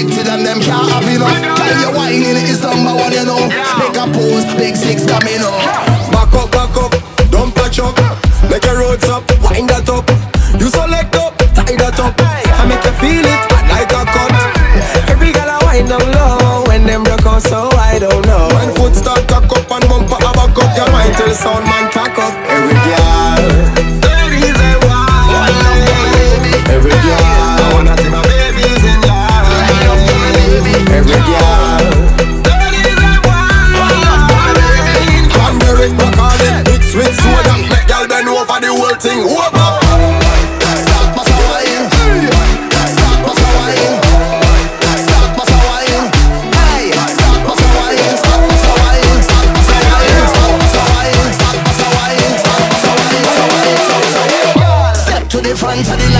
addicted and them can't have enough. Tell you whining is number one, you know. Make a pose, six. Back up, back up, up. Make your roads up, wind that up. You select up, tie that up. I make you feel it, like a cut. Every girl I wind up. the sound man pack up every girl. That is a why. Every girl. I wanna see my babies in love. Every girl. That is a why. Cranberry back on it. big sweet soda. Make y'all bend over the whole thing over. Onto the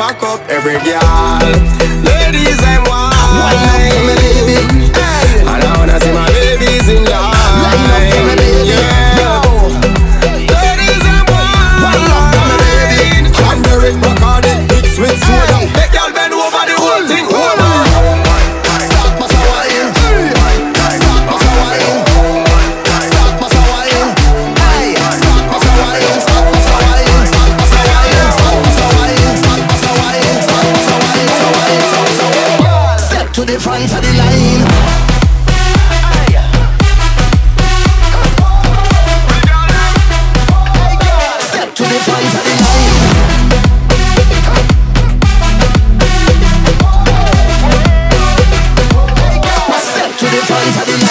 pack up every girl. Ladies, I'm wild. 사둘러